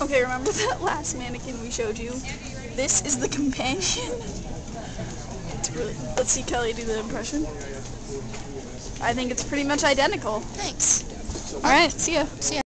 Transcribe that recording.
Okay, remember that last mannequin we showed you? This is the companion. It's really, let's see Kelly do the impression. I think it's pretty much identical. Thanks. Alright, see ya. See ya.